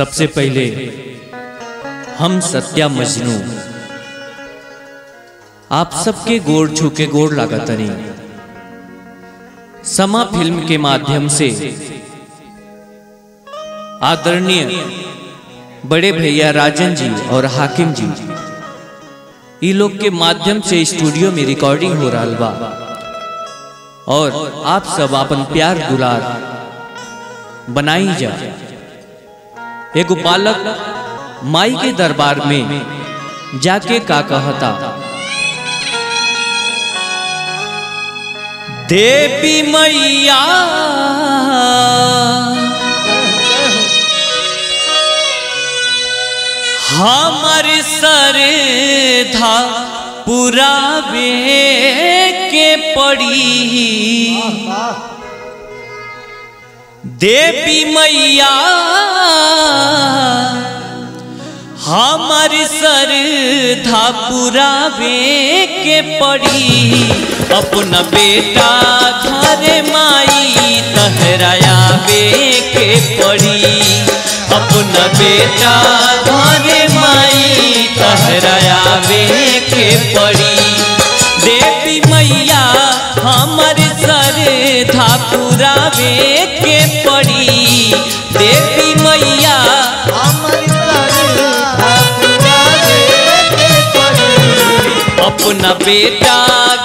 सबसे पहले हम सत्या मजनू। आप सबके गोड़ छूके गोड़ लागतनी समा फ़िल्म के माध्यम से आदरणीय बड़े भैया राजन जी और हाकिम जी, ई लोग के माध्यम से स्टूडियो में रिकॉर्डिंग हो रहा बा। और आप सब अपन प्यार दुलार बनाई जा। एगो बालक माई के दरबार में जाके का कहता? देवी मैया। हमर था पुरावे के पड़ी। देवी मैया। हमर सर था पुरावे के पड़ी। अपना बेटा घर माई तहराया तहरायावे के पड़ी। अपना बेटा घर माई तहरायावे के पड़ी। देवी मैया हमर था पुरावे के पड़ी। अपना बेटा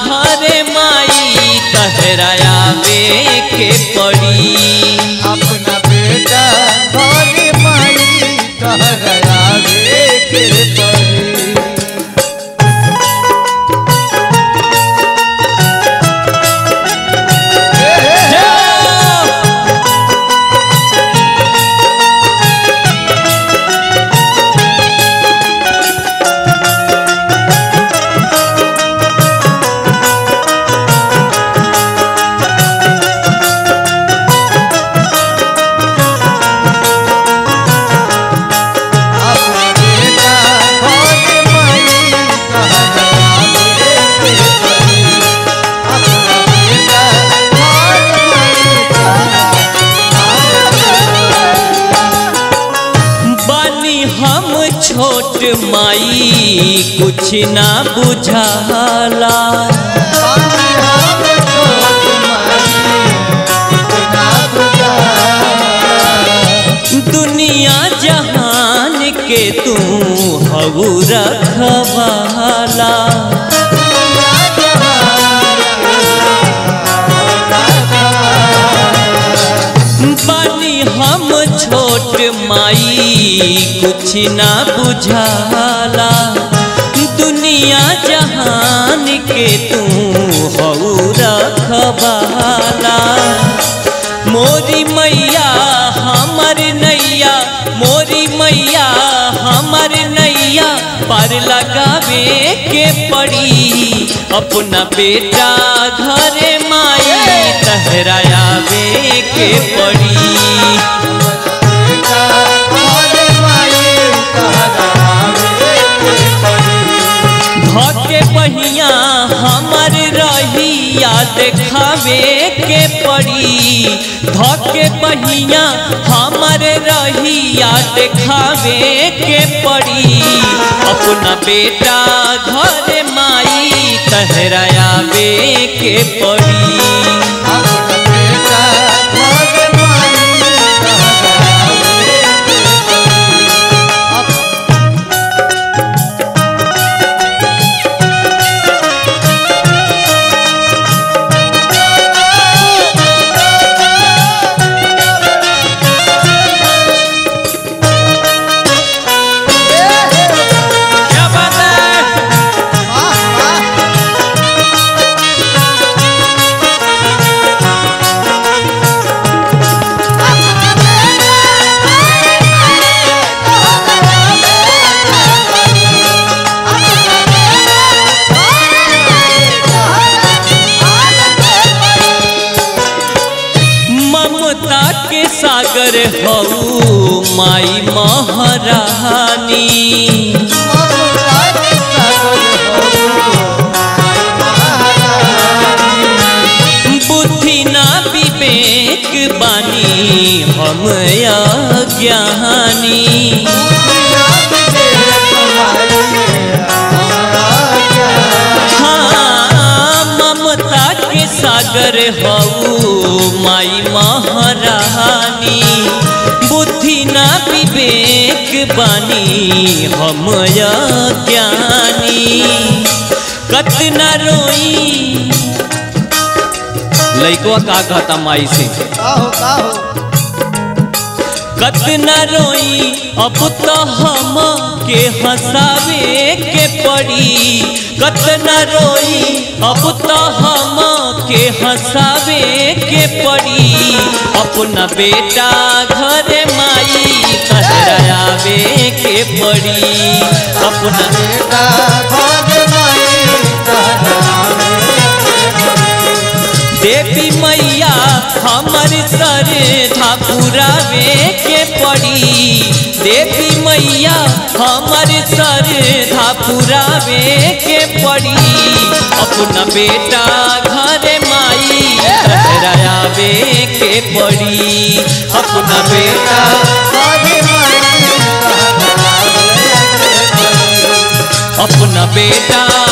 घर माई तहराया के पड़ी। अपना बेटा घर माई तहराया के पड़ी। बानी हम छोट माई कुछ ना बुझाला दुनिया जहान के तू हऊ रखवाला। बानी हम छोट माई कुछ ना बुझाला। दुनिया जहान के तू हऊ रखवाला मोरी मैया, हमर नैया, मोरी मैया, हमर नैया, पर लगावे के पड़ी। अपना बेटा घर माई, तहरायावे के पड़ी। धके बहिया हमर रहिया देखावे के पड़ी। धके बहिया हमर रहिया देखावे के पड़ी। अपना बेटा घर माई तहरायावे के पड़ी। सागर हऊ माई महारानी। बुद्धि ना विवेक बानी हम ज्ञानी हाँ ममता के सागर हऊ माई महारानी बानी हम ज्ञानी। कतना रोई। लइकवा का कहता माई से। कतना रोई अब तो हम के हंसावे के पड़ी। कतना रोई अब तो हम के हंसावे के पड़ी। अपना बेटा घर पड़ी अपना देवी मैया हमर सर पुरावे के पड़ी। देवी मैया हमर सर पुरावे के पड़ी। अपना बेटा घर माई कहरावे के पड़ी। अपना बेटा बेटा